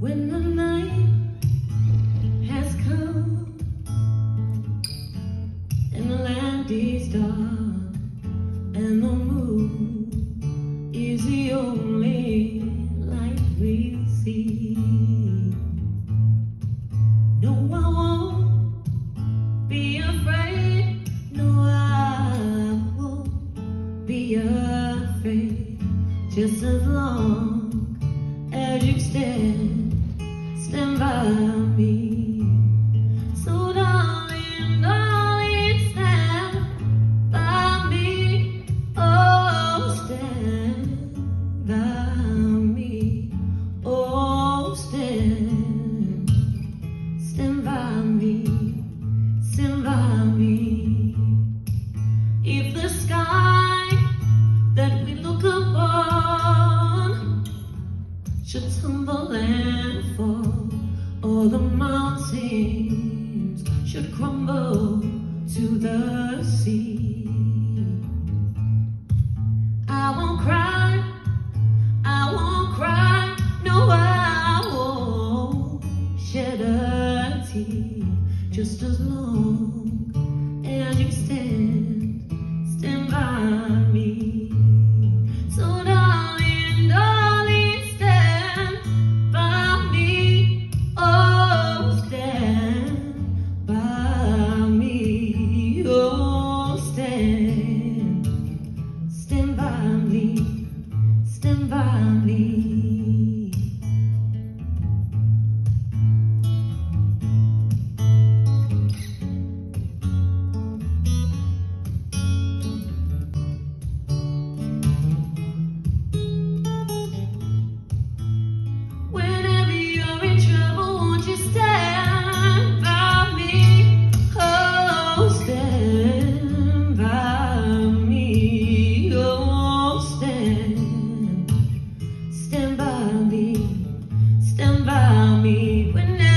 When the night has come and the land is dark and the moon is the only light we see. No, I won't be afraid. No, I won't be afraid. Just as long as you stand, stand by me. So darling, darling, stand by me. Oh, stand by me. Oh, stand, stand by me, stand by me. If the sky should tumble and fall, or the mountains should crumble to the sea. I won't cry, I won't cry, no, I won't shed a tear just as long around me. When